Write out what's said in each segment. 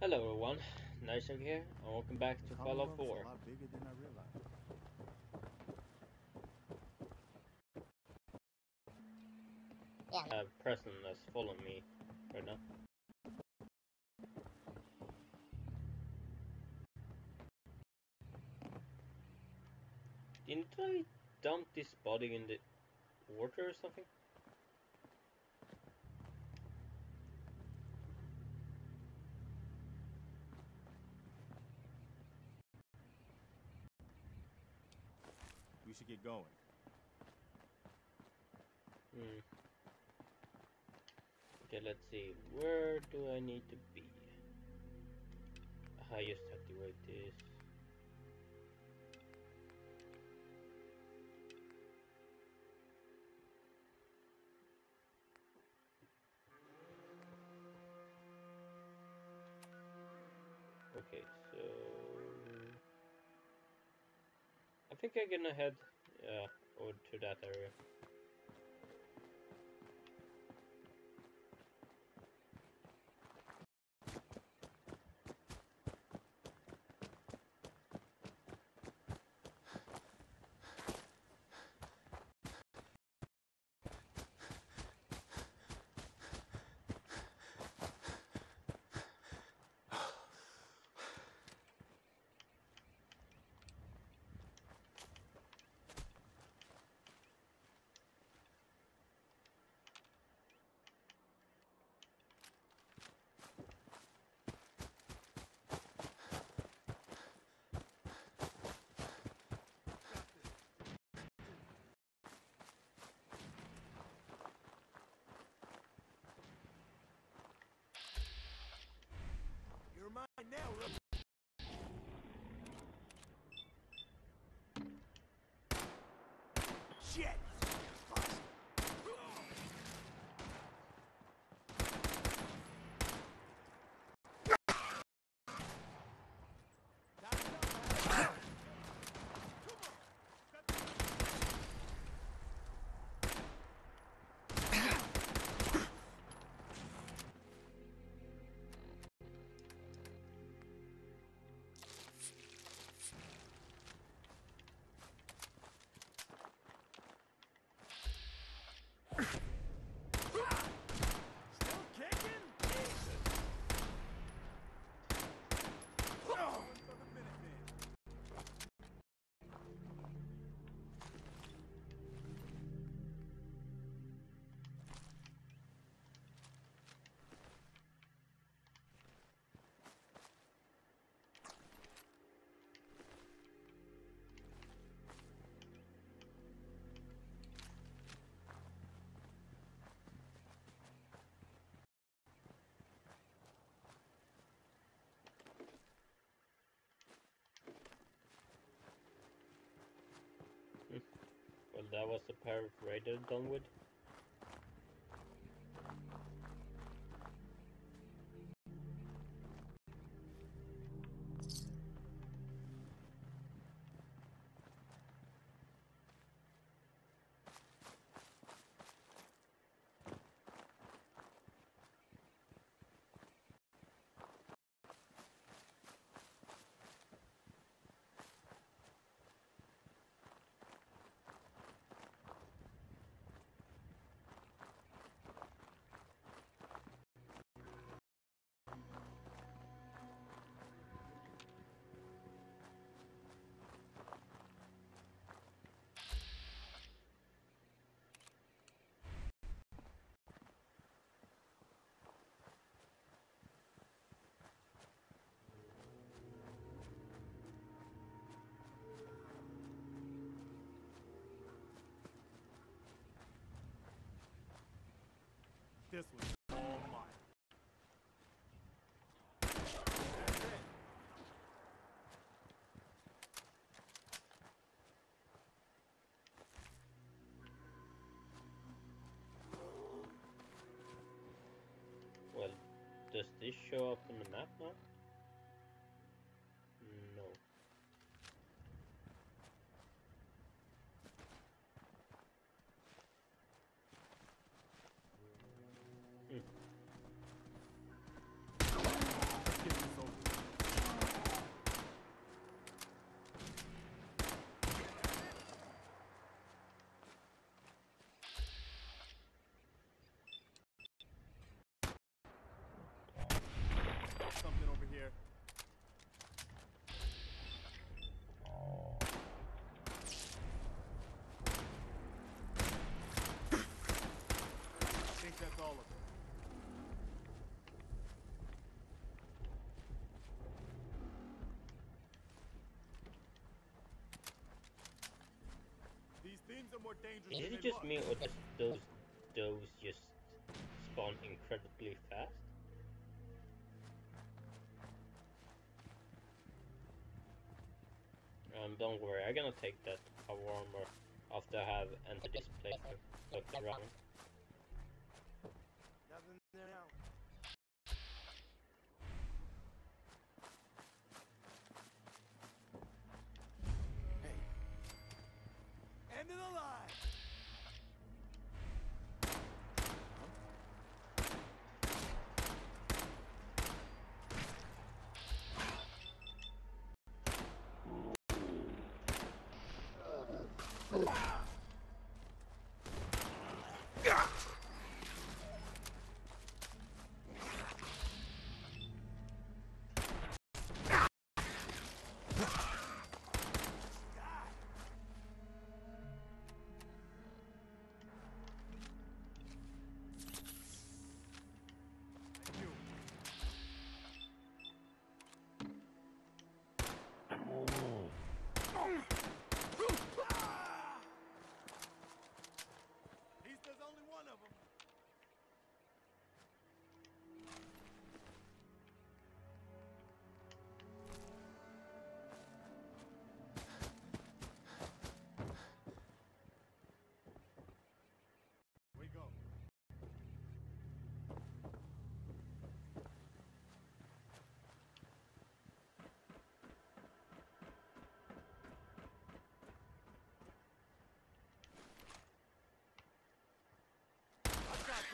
Hello everyone, Nishak here, and welcome back to Fallout 4. A lot bigger than I realized. Uh, Preston is following me right now. Didn't I dump this body in the water or something? Should get going. Hmm. Okay, let's see. Where do I need to be? I just activate this. Okay, so I think I'm gonna head uh, over to that area. You're mine now, that was the perforator done with. This was all mine. Well, does this show up on the map now? No. Hmm. Get this more dangerous Is than it they just look. me or does those those just spawn incredibly fast? Um, don't worry, I'm gonna take that power armor after I have entered this place and looked around. Nothing there now.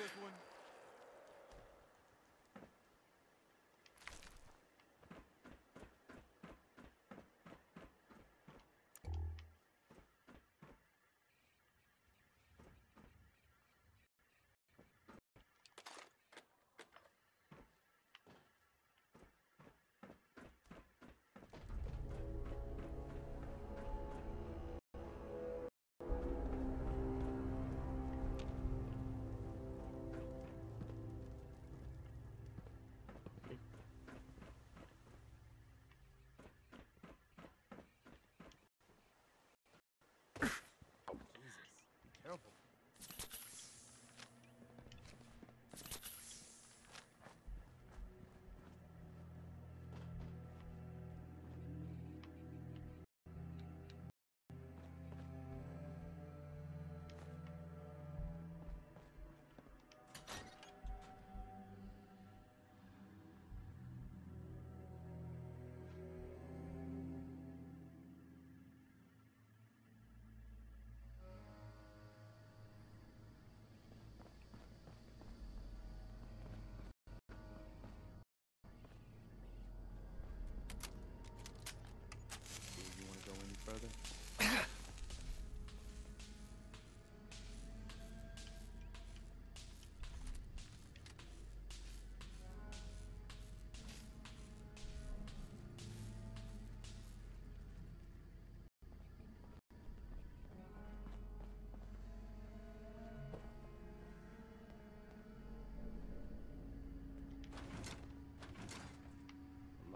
This one.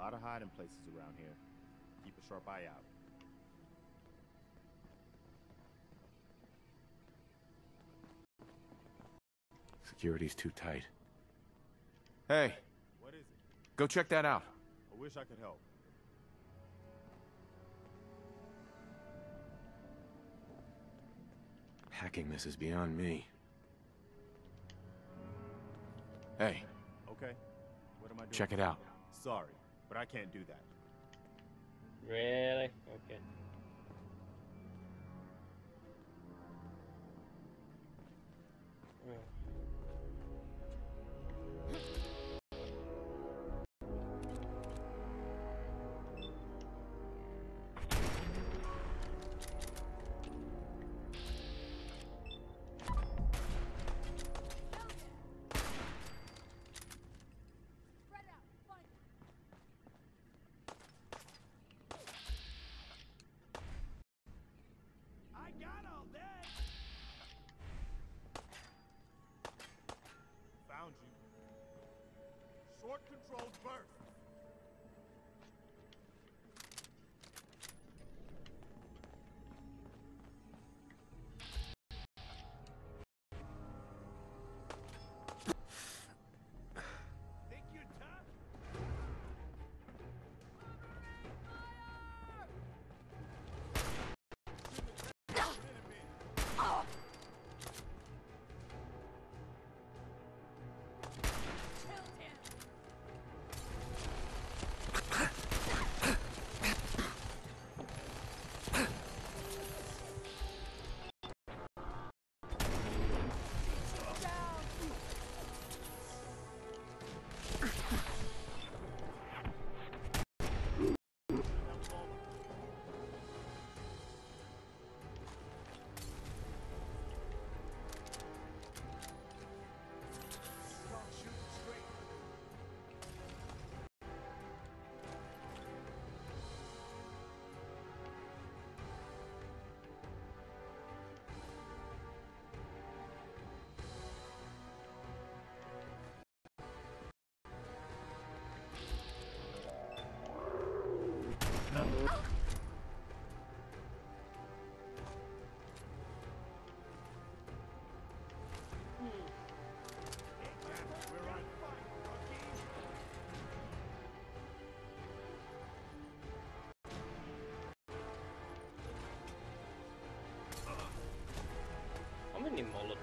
Lot of hiding places around here. Keep a sharp eye out. Security's too tight. Hey, What is it? go check that out. I wish I could help. Hacking this is beyond me. Hey, Okay. What am I doing? check it out. Sorry, but I can't do that. Really? Okay. controlled animal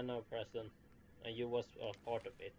fan of Preston, and you was a part of it.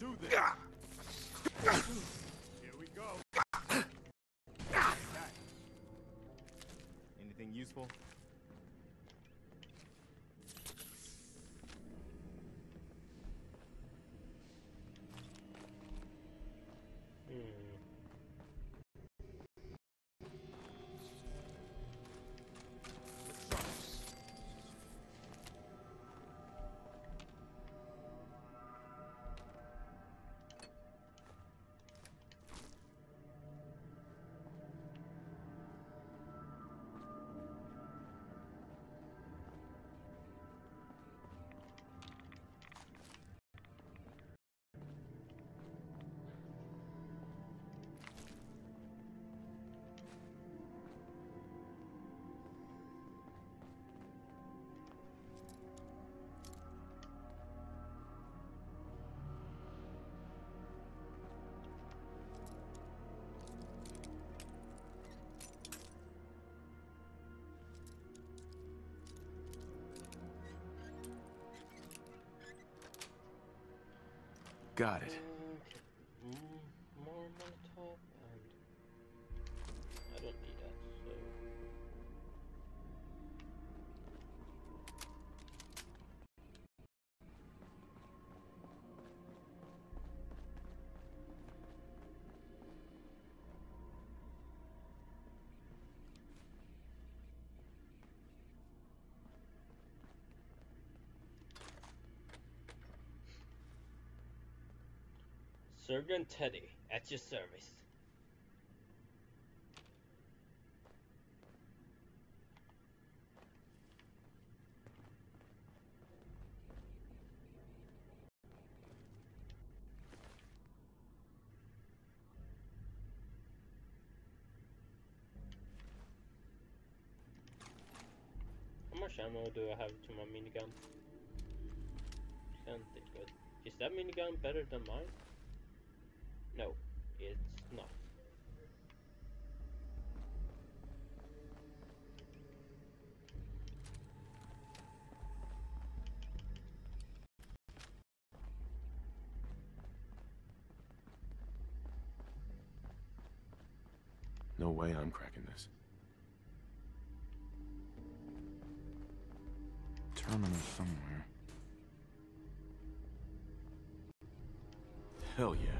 do this. Here we go. Anything useful? Got it. Sergeant Teddy, at your service. How much ammo do I have to my minigun? Sounds good. Is that minigun better than mine? No way I'm cracking this. Terminal somewhere. Hell yeah.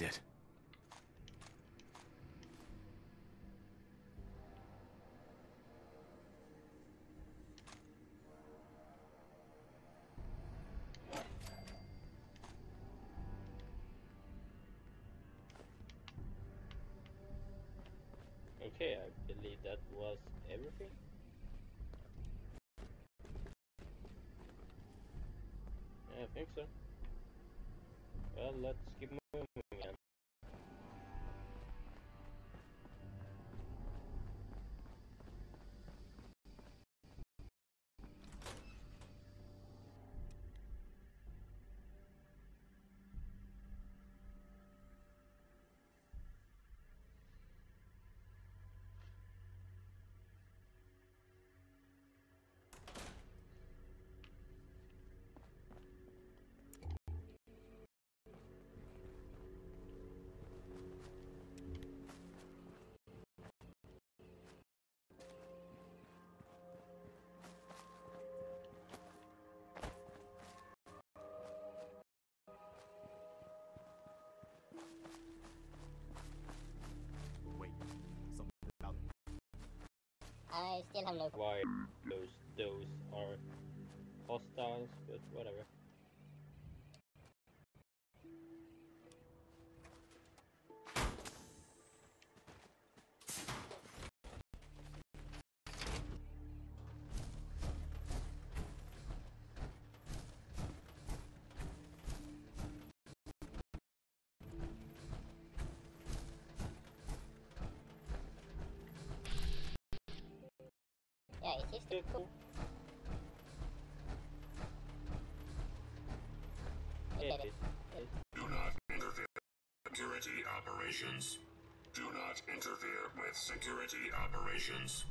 It. Okay, I believe that was everything. Yeah, I think so. Well, let's keep moving I still have no. Why those those are hostiles, but whatever. Yeah, it is Still cool. It, it, Do not interfere with security operations. Do not interfere with security operations.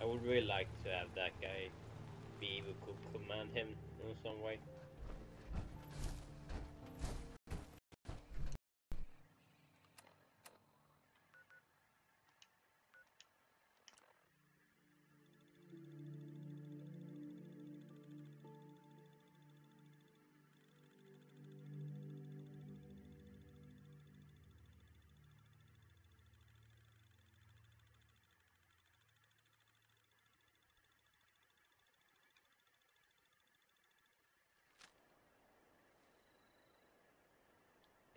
I would really like to have that guy be able to command him in some way.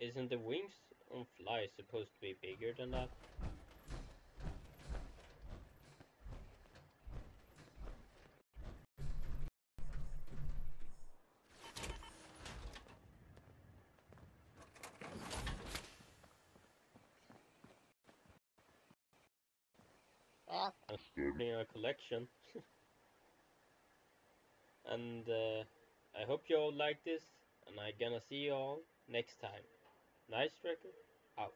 Isn't the wings on fly supposed to be bigger than that? Ah. A collection. and uh, I hope you all like this, and I' gonna see you all next time. Nice Record out.